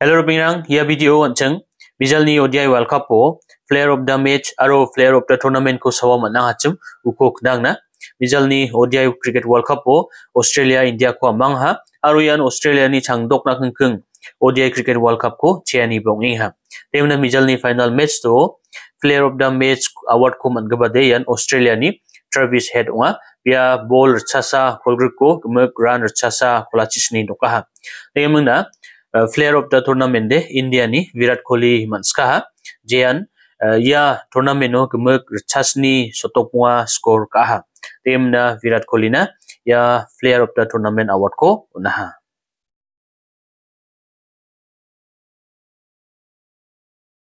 hello रुपिंग यह video अंचंग विजल नी ODI world cup player of the match और प्लेयर ऑफ़ द टूर्नामेंट को सवा मना हचम उको ना विजल नी ओडियाई क्रिकेट वर्ल्ड कप ओ ऑस्ट्रेलिया इंडिया को मंग हा और यान ऑस्ट्रेलिया नी छंग दोक ना खंग खंग ओडियाई क्रिकेट वर्ल्ड कप को चेनी बोंग नी हा तेम ना विजल नी फाइनल मैच तो player of the match award को मन गबा दे यान ऑस्ट्रेलिया नी ट्रेविस हेड ओ पिया बॉल रचासा होलग्रुप को मक रन रचासा कोलाचिस नी दोका हा तेम ना player of the tournament de India ni Virat Kohli manska ha jean ya tournament no kemek chasni sotokwa score ka ha tim na Virat Kohli na ya player of the tournament award ko unaha